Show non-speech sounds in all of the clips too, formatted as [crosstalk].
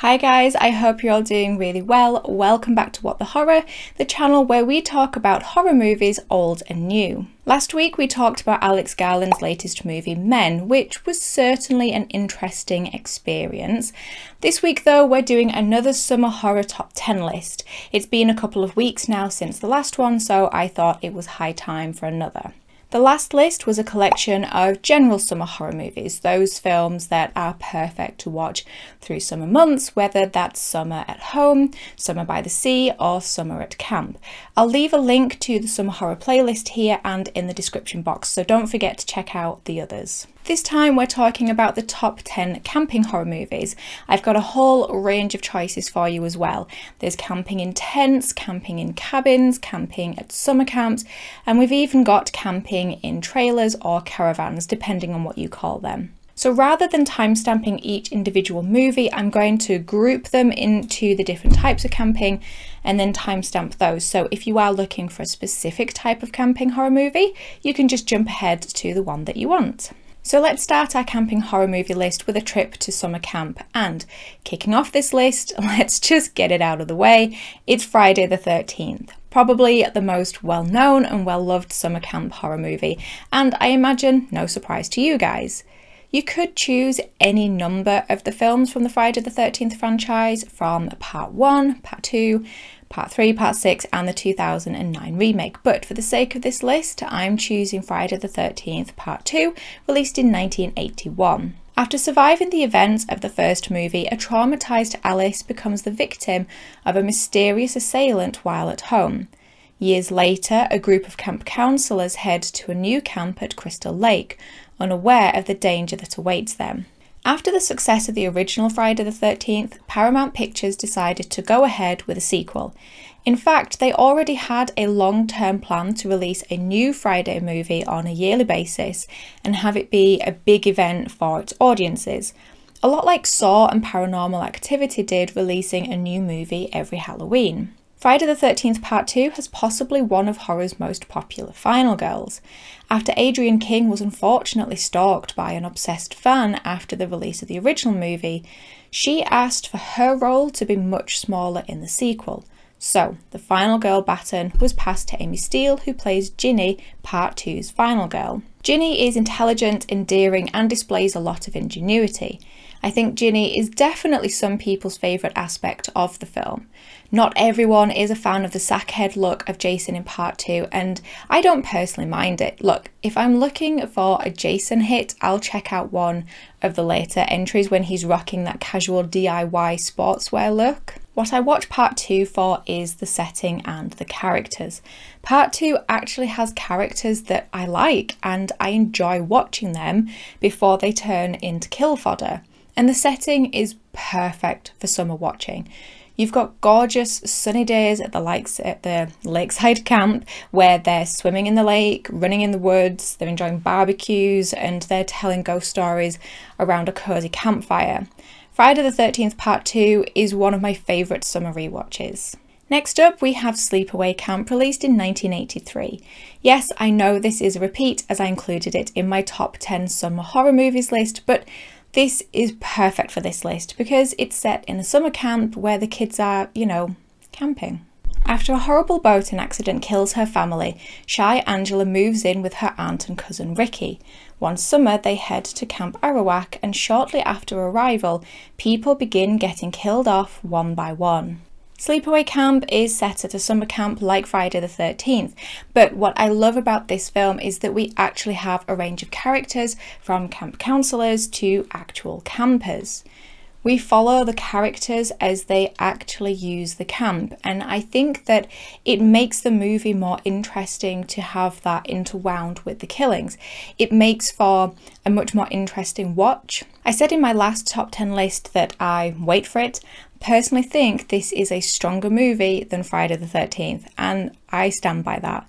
Hi guys, I hope you're all doing really well. Welcome back to What the Horror, the channel where we talk about horror movies old and new. Last week we talked about Alex Garland's latest movie Men, which was certainly an interesting experience. This week though we're doing another summer horror top 10 list. It's been a couple of weeks now since the last one so I thought it was high time for another. The last list was a collection of general summer horror movies, those films that are perfect to watch through summer months, whether that's summer at home, summer by the sea, or summer at camp. I'll leave a link to the summer horror playlist here and in the description box, so don't forget to check out the others. This time we're talking about the top 10 camping horror movies. I've got a whole range of choices for you as well. There's camping in tents, camping in cabins, camping at summer camps, and we've even got camping in trailers or caravans, depending on what you call them. So rather than timestamping each individual movie, I'm going to group them into the different types of camping and then timestamp those. So if you are looking for a specific type of camping horror movie, you can just jump ahead to the one that you want. So let's start our camping horror movie list with a trip to summer camp. And kicking off this list, [laughs] let's just get it out of the way. It's Friday the 13th, probably the most well known and well loved summer camp horror movie, and I imagine no surprise to you guys. You could choose any number of the films from the Friday the 13th franchise from part 1, part 2, Part 3, Part 6 and the 2009 remake, but for the sake of this list I'm choosing Friday the 13th Part 2, released in 1981. After surviving the events of the first movie, a traumatised Alice becomes the victim of a mysterious assailant while at home. Years later, a group of camp counsellors head to a new camp at Crystal Lake, unaware of the danger that awaits them. After the success of the original Friday the 13th, Paramount Pictures decided to go ahead with a sequel. In fact, they already had a long term plan to release a new Friday movie on a yearly basis and have it be a big event for its audiences. A lot like Saw and Paranormal Activity did, releasing a new movie every Halloween. Friday the 13th Part 2 has possibly one of horror's most popular final girls. After Adrienne King was unfortunately stalked by an obsessed fan after the release of the original movie, she asked for her role to be much smaller in the sequel. So, the final girl baton was passed to Amy Steel, who plays Ginny, Part 2's final girl. Ginny is intelligent, endearing, and displays a lot of ingenuity. I think Ginny is definitely some people's favourite aspect of the film. Not everyone is a fan of the sackhead look of Jason in part two, and I don't personally mind it. Look, if I'm looking for a Jason hit, I'll check out one of the later entries when he's rocking that casual DIY sportswear look. What I watch part two for is the setting and the characters. Part two actually has characters that I like and I enjoy watching them before they turn into kill fodder and the setting is perfect for summer watching. You've got gorgeous sunny days at the likes at the lakeside camp where they're swimming in the lake, running in the woods, they're enjoying barbecues, and they're telling ghost stories around a cozy campfire. Friday the 13th Part 2 is one of my favourite summer rewatches. Next up, we have Sleepaway Camp, released in 1983. Yes, I know this is a repeat as I included it in my top 10 summer horror movies list, but this is perfect for this list because it's set in a summer camp where the kids are, you know, camping. After a horrible boating accident kills her family, shy Angela moves in with her aunt and cousin Ricky. One summer, they head to Camp Arawak, and shortly after arrival, people begin getting killed off one by one. Sleepaway Camp is set at a summer camp like Friday the 13th, but what I love about this film is that we actually have a range of characters from camp counselors to actual campers. We follow the characters as they actually use the camp, and I think that it makes the movie more interesting to have that interwound with the killings. It makes for a much more interesting watch. I said in my last top 10 list that I wait for it, personally think this is a stronger movie than Friday the 13th, and I stand by that.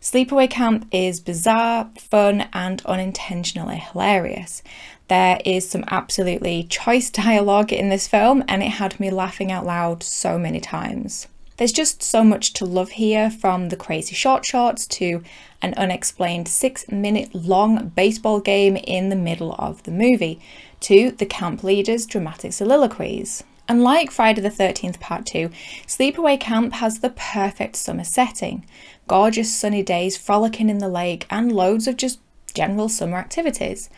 Sleepaway Camp is bizarre, fun, and unintentionally hilarious. There is some absolutely choice [laughs] dialogue in this film, and it had me laughing out loud so many times. There's just so much to love here from the crazy short shorts to an unexplained six minute long baseball game in the middle of the movie to the camp leader's dramatic soliloquies. Unlike Friday the 13th Part 2, Sleepaway Camp has the perfect summer setting gorgeous sunny days, frolicking in the lake, and loads of just general summer activities.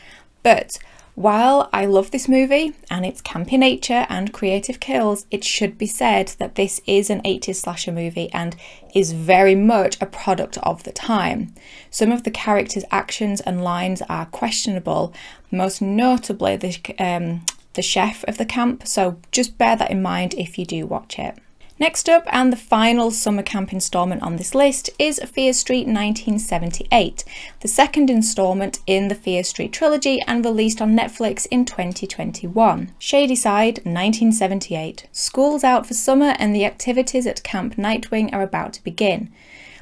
But while I love this movie and its campy nature and creative kills, it should be said that this is an 80s slasher movie and is very much a product of the time. Some of the characters' actions and lines are questionable, most notably the, um, the chef of the camp, so just bear that in mind if you do watch it. Next up, and the final summer camp instalment on this list, is Fear Street 1978, the second instalment in the Fear Street trilogy and released on Netflix in 2021. Shadyside 1978. School's out for summer and the activities at Camp Nightwing are about to begin.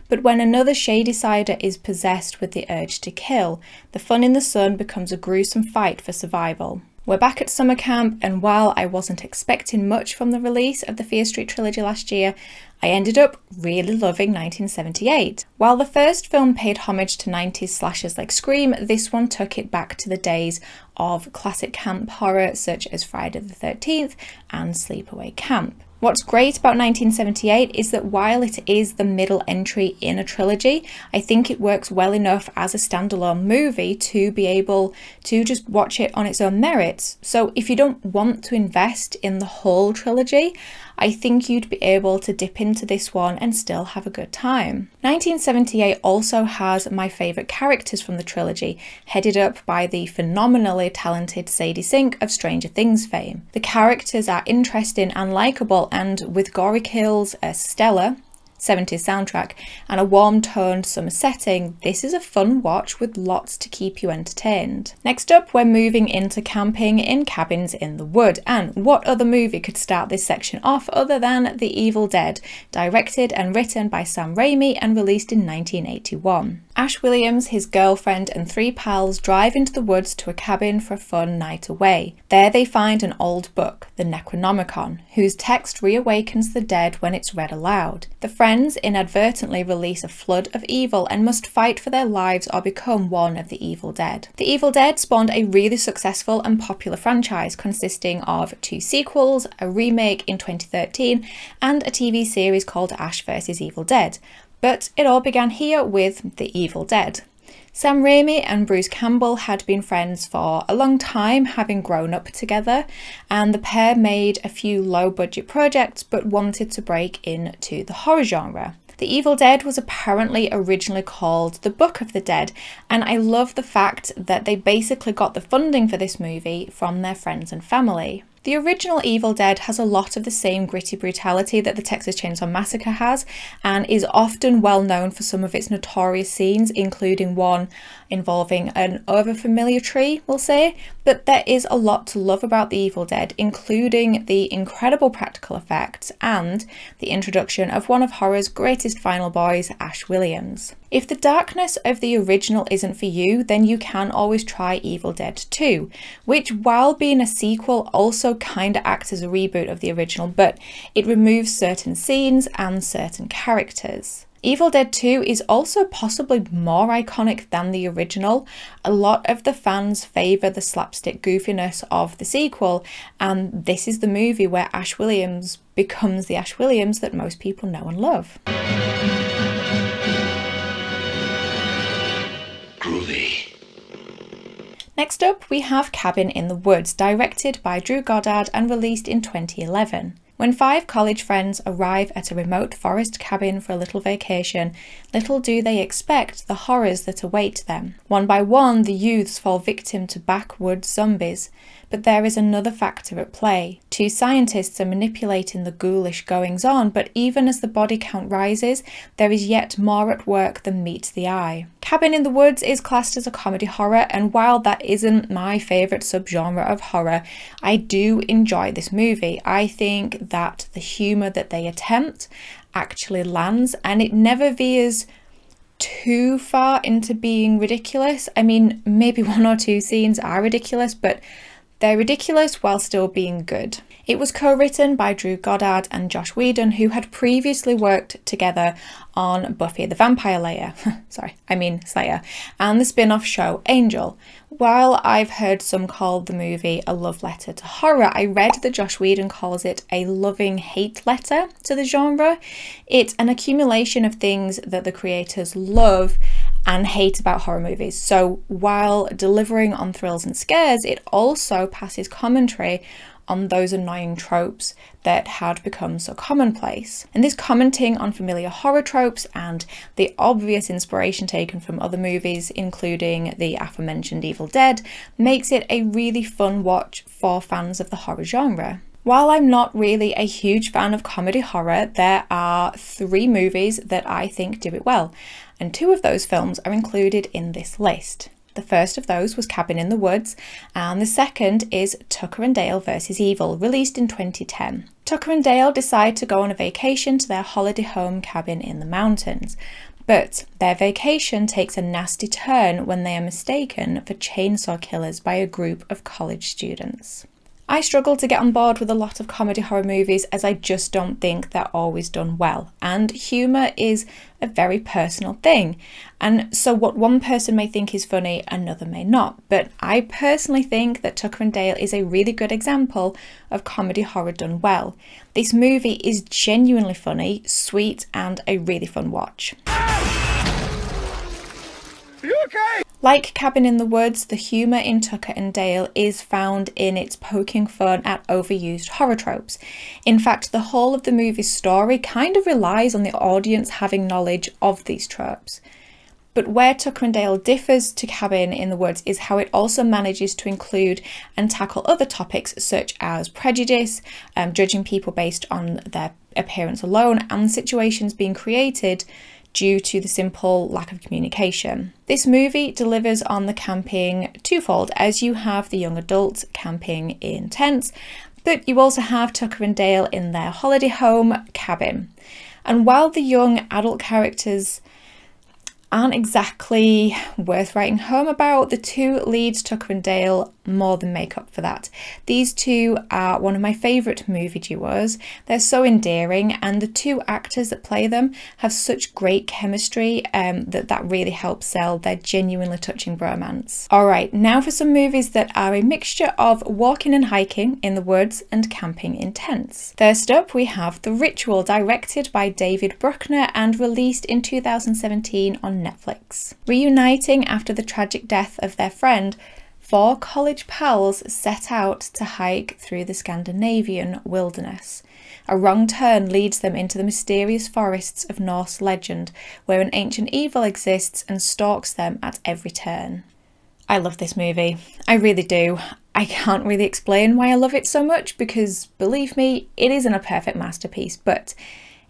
But when another Shadysider is possessed with the urge to kill, the fun in the sun becomes a gruesome fight for survival. We're back at summer camp, and while I wasn't expecting much from the release of the Fear Street trilogy last year, I ended up really loving 1978. While the first film paid homage to 90s slashers like Scream, this one took it back to the days of classic camp horror such as Friday the 13th and Sleepaway Camp. What's great about 1978 is that while it is the middle entry in a trilogy, I think it works well enough as a standalone movie to be able to just watch it on its own merits. So if you don't want to invest in the whole trilogy, I think you'd be able to dip into this one and still have a good time. 1978 also has my favourite characters from the trilogy, headed up by the phenomenally talented Sadie Sink of Stranger Things fame. The characters are interesting and likeable, and with gory kills, uh, stellar, 70s soundtrack and a warm toned summer setting, this is a fun watch with lots to keep you entertained. Next up, we're moving into camping in cabins in the wood. And what other movie could start this section off other than The Evil Dead, directed and written by Sam Raimi and released in 1981. Ash Williams, his girlfriend, and three pals drive into the woods to a cabin for a fun night away. There they find an old book, the Necronomicon, whose text reawakens the dead when it's read aloud. The friends inadvertently release a flood of evil and must fight for their lives or become one of the evil dead. The Evil Dead spawned a really successful and popular franchise consisting of two sequels, a remake in 2013, and a TV series called Ash vs. Evil Dead, but it all began here with The Evil Dead. Sam Raimi and Bruce Campbell had been friends for a long time, having grown up together, and the pair made a few low budget projects but wanted to break into the horror genre. The Evil Dead was apparently originally called The Book of the Dead, and I love the fact that they basically got the funding for this movie from their friends and family. The original Evil Dead has a lot of the same gritty brutality that the Texas Chainsaw Massacre has, and is often well known for some of its notorious scenes, including one involving an overfamiliar tree, we'll say. But there is a lot to love about The Evil Dead, including the incredible practical effects and the introduction of one of horror's greatest final boys, Ash Williams. If the darkness of the original isn't for you, then you can always try Evil Dead 2, which, while being a sequel, also kinda acts as a reboot of the original, but it removes certain scenes and certain characters. Evil Dead 2 is also possibly more iconic than the original. A lot of the fans favour the slapstick goofiness of the sequel, and this is the movie where Ash Williams becomes the Ash Williams that most people know and love. Groovy. Next up, we have Cabin in the Woods, directed by Drew Goddard and released in 2011. When five college friends arrive at a remote forest cabin for a little vacation, little do they expect the horrors that await them. One by one, the youths fall victim to backwoods zombies, but there is another factor at play. Two scientists are manipulating the ghoulish goings on, but even as the body count rises, there is yet more at work than meets the eye. Cabin in the Woods is classed as a comedy horror, and while that isn't my favourite subgenre of horror, I do enjoy this movie. I think that the humour that they attempt actually lands and it never veers too far into being ridiculous. I mean, maybe [laughs] one or two scenes are ridiculous, but they're ridiculous while still being good. It was co-written by Drew Goddard and Joss Whedon, who had previously worked together on Buffy the Vampire Slayer, [laughs] sorry, I mean Slayer, and the spin-off show Angel. While I've heard some call the movie a love letter to horror, I read that Joss Whedon calls it a loving hate letter to the genre. It's an accumulation of things that the creators love and hate about horror movies. So while delivering on thrills and scares, it also passes commentary on those annoying tropes that had become so commonplace. And this commenting on familiar horror tropes and the obvious inspiration taken from other movies, including the aforementioned Evil Dead, makes it a really fun watch for fans of the horror genre. While I'm not really a huge fan of comedy horror, there are three movies that I think do it well, and two of those films are included in this list. The first of those was Cabin in the Woods, and the second is Tucker and Dale vs. Evil, released in 2010. Tucker and Dale decide to go on a vacation to their holiday home cabin in the mountains, but their vacation takes a nasty turn when they are mistaken for chainsaw killers by a group of college students. I struggle to get on board with a lot of comedy horror movies as I just don't think they're always done well. And humour is a very personal thing. And so, what one person may think is funny, another may not. But I personally think that Tucker and Dale is a really good example of comedy horror done well. This movie is genuinely funny, sweet, and a really fun watch. Okay? Like Cabin in the Woods, the humour in Tucker and Dale is found in its poking fun at overused horror tropes. In fact, the whole of the movie's story kind of relies on the audience having knowledge of these tropes. But where Tucker and Dale differs to Cabin in the Woods is how it also manages to include and tackle other topics such as prejudice, um, judging people based on their appearance alone, and situations being created due to the simple lack of communication. This movie delivers on the camping twofold, as you have the young adults camping in tents, but you also have Tucker and Dale in their holiday home cabin. And while the young adult characters aren't exactly worth writing home about. The two leads, Tucker and Dale, more than make up for that. These two are one of my favourite movie duos. They're so endearing, and the two actors that play them have such great chemistry um, that that really helps sell their genuinely touching bromance. Alright, now for some movies that are a mixture of walking and hiking in the woods and camping in tents. First up, we have The Ritual, directed by David Bruckner and released in 2017 on Netflix. Reuniting after the tragic death of their friend, four college pals set out to hike through the Scandinavian wilderness. A wrong turn leads them into the mysterious forests of Norse legend, where an ancient evil exists and stalks them at every turn. I love this movie. I really do. I can't really explain why I love it so much because, believe me, it isn't a perfect masterpiece, but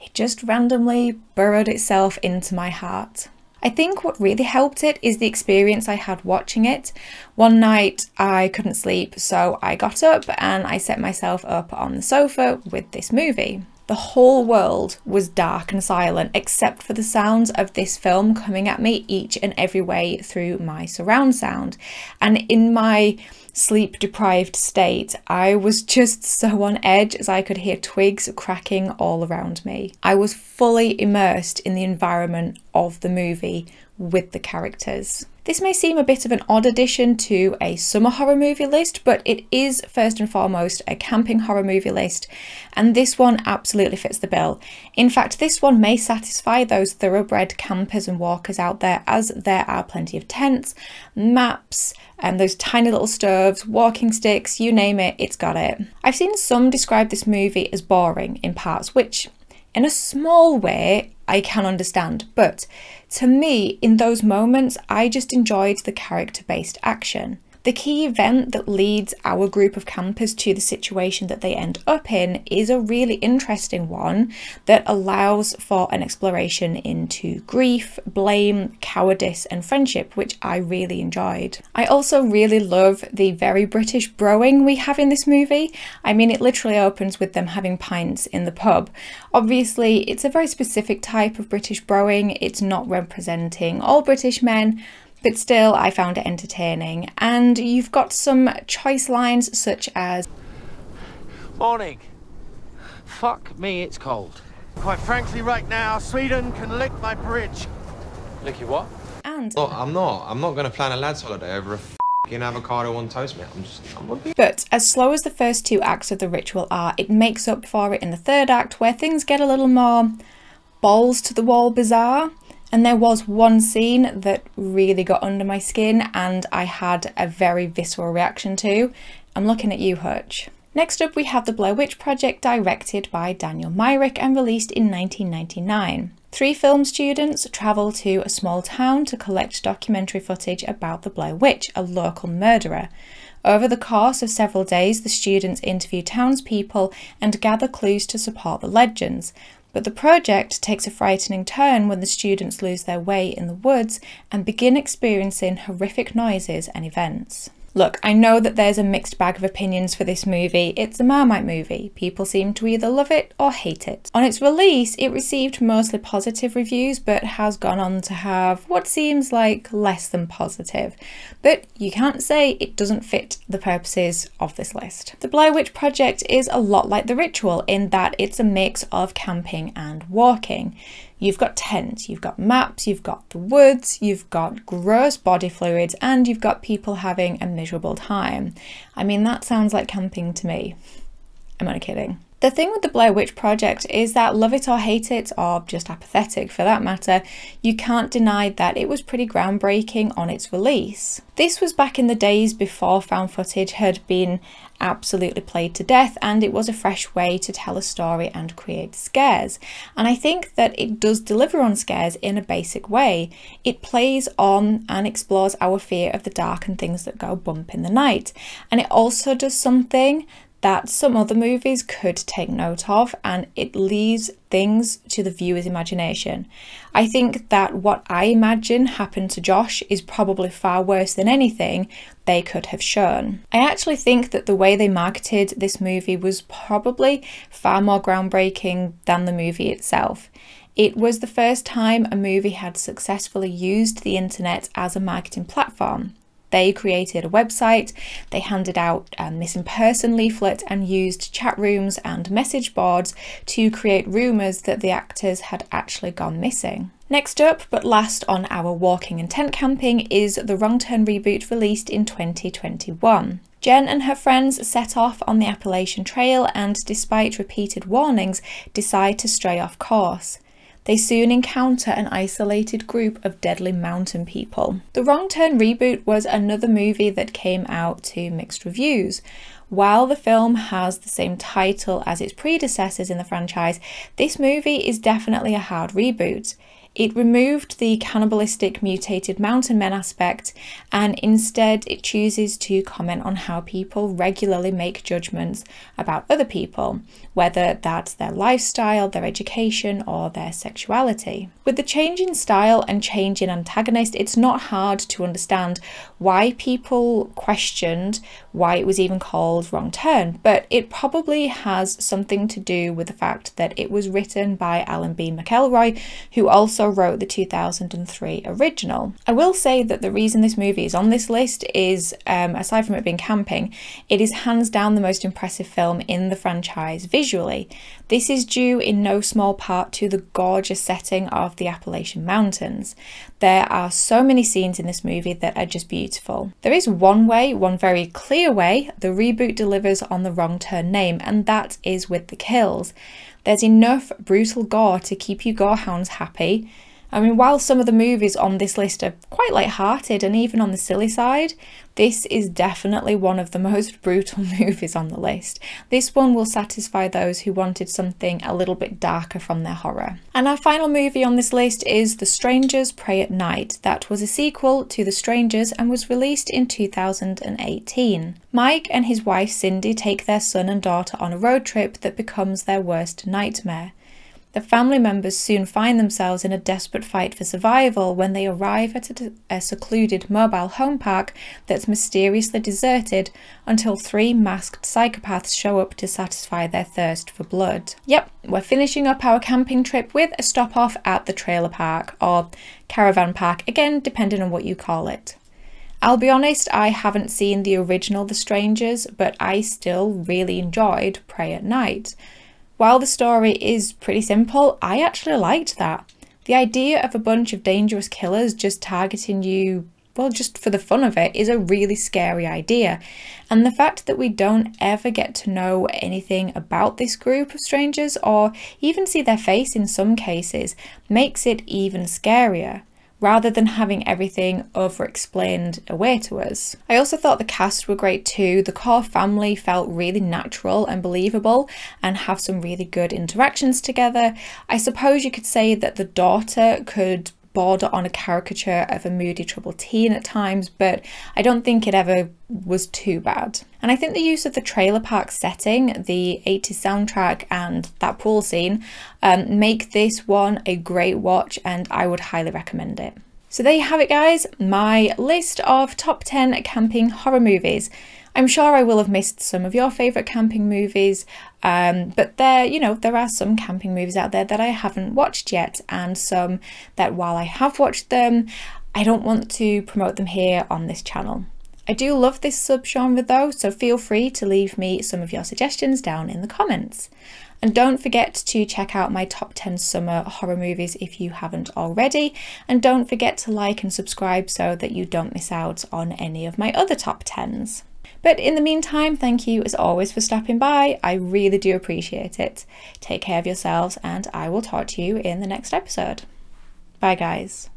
it just randomly burrowed itself into my heart. I think what really helped it is the experience I had watching it. One night I couldn't sleep, so I got up and I set myself up on the sofa with this movie. The whole world was dark and silent except for the sounds of this film coming at me each and every way through my surround sound. And in my sleep deprived state, I was just [laughs] so on edge as I could hear twigs cracking all around me. I was fully immersed in the environment of the movie with the characters. This may seem a bit of an odd addition to a summer horror movie list, but it is first and foremost a camping horror movie list, and this one absolutely fits the bill. In fact, this one may satisfy those thoroughbred campers and walkers out there, as there are plenty of tents, maps, and those tiny little stoves, walking sticks, you name it, it's got it. I've seen some describe this movie as boring in parts, which in a small way I can understand, but to me, in those moments, I just enjoyed the character based action. The key event that leads our group of campers to the situation that they end up in is a really interesting one that allows for an exploration into grief, blame, cowardice, and friendship, which I really enjoyed. I also really love the very British broing we have in this movie. I mean, it literally opens with them having pints in the pub. Obviously, it's a very specific type of British broing, it's not representing all British men but still I found it entertaining. And you've got some choice lines such as Morning. Fuck me, it's cold. Quite frankly, right now, Sweden can lick my bridge. Lick you what? And Look, I'm not. I'm not going to plan a lads' holiday over a fucking avocado on toast, mate. I'm just. I'm But as slow as the first two acts of the ritual are, it makes up for it in the third act where things get a little more balls to the wall bizarre. And there was one scene that really got under my skin and I had a very visceral reaction to. I'm looking at you, Hutch. Next up, we have the Blair Witch Project, directed by Daniel Myrick and released in 1999. Three film students travel to a small town to collect documentary footage about the Blair Witch, a local murderer. Over the course of several days, the students interview townspeople and gather clues to support the legends. But the project takes a frightening turn when the students lose their way in the woods and begin experiencing horrific noises and events. Look, I know that there's a mixed bag of opinions for this movie. It's a Marmite movie. People seem to either love it or hate it. On its release, it received mostly positive reviews, but has gone on to have what seems like less than positive. But you can't say it doesn't fit the purposes of this list. The Blair Witch Project is a lot like The Ritual in that it's a mix of camping and walking. You've got tents, you've got maps, you've got the woods, you've got gross body fluids, and you've got people having a miserable time. I mean, that sounds like camping to me. I'm not kidding. The thing with the Blair Witch Project is that love it or hate it, or just apathetic for that matter, you can't deny that it was pretty groundbreaking on its release. This was back in the days before found footage had been absolutely played to death and it was a fresh way to tell a story and create scares. And I think that it does deliver on scares in a basic way. It plays on and explores our fear of the dark and things that go bump in the night. And it also does something that some other movies could take note of and it leaves things to the viewer's imagination. I think that what I imagine happened to Josh is probably far worse than anything they could have shown. I actually think that the way they marketed this movie was probably far more groundbreaking than the movie itself. It was the first time a movie had successfully used the internet as a marketing platform. They created a website, they handed out a missing person leaflet and used chat rooms and message boards to create rumours that the actors had actually gone missing. Next up, but last on our walking and tent camping, is the Wrong Turn reboot released in 2021. Jen and her friends set off on the Appalachian Trail and, despite repeated warnings, decide to stray off course they soon encounter an isolated group of deadly mountain people. The Wrong Turn reboot was another movie that came out to mixed reviews. While the film has the same title as its predecessors in the franchise, this movie is definitely a hard reboot. It removed the cannibalistic mutated mountain men aspect and instead it chooses to comment on how people regularly make judgments about other people, whether that's their lifestyle, their education, or their sexuality. With the change in style and change in antagonist, it's not hard to understand why people questioned why it was even called Wrong Turn, but it probably has something to do with the fact that it was written by Alan B. McElroy, who also wrote the 2003 original. I will say that the reason this movie is on this list is, um, aside from it being camping, it is hands down the most impressive film in the franchise visually. This is due in no small part to the gorgeous setting of the Appalachian Mountains. There are so many scenes in this movie that are just beautiful. There is one way, one very clear way, the reboot delivers on the wrong turn name, and that is with the kills. There's enough brutal gore to keep you gorehounds happy. I mean, while some of the movies on this list are quite light-hearted and even on the silly side, this is definitely one of the [laughs] most brutal [laughs] movies on the list. This one will satisfy those who wanted something a little bit darker from their horror. And our final movie on this list is The Strangers Prey at Night. That was a sequel to The Strangers and was released in 2018. Mike and his wife Cindy take their son and daughter on a road trip that becomes their worst nightmare. The family members soon find themselves in a desperate fight for survival when they arrive at a, a, secluded mobile home park that's mysteriously deserted until three masked psychopaths show up to satisfy their thirst for blood. Yep, we're finishing up our camping trip with a stop off at the trailer park or caravan park, again, depending on what you call it. I'll be honest, I haven't seen the original The Strangers, but I still really enjoyed Prey at Night. While the story is pretty simple, I actually liked that. The idea of a bunch of dangerous killers just targeting you well, just for the fun of it, is a really scary idea. And the fact that we don't ever get to know anything about this group of strangers or even see their face in some cases makes it even scarier rather than having everything over explained away to us. I also thought the cast were great too. The core family felt really natural and believable and have some really good interactions together. I suppose you could say that the daughter could border on a caricature of a moody, troubled teen at times, but I don't think it ever was too bad. And I think the use of the trailer park setting, the 80s soundtrack, and that pool scene um, make this one a great watch, and I would highly recommend it. So there you have it, guys, my list of top 10 camping horror movies. I'm sure I will have missed some of your favourite camping movies, um, but there, you know, there are some camping movies out there that I haven't watched yet, and some that while I have watched them, I don't want to promote them here on this channel. I do love this subgenre though, so feel free to leave me some of your suggestions down in the comments. And don't forget to check out my top 10 summer horror movies if you haven't already. And don't forget to like and subscribe so that you don't miss out on any of my other top 10s. But in the meantime, thank you as always for stopping by. I really do appreciate it. Take care of yourselves, and I will talk to you in the next episode. Bye, guys.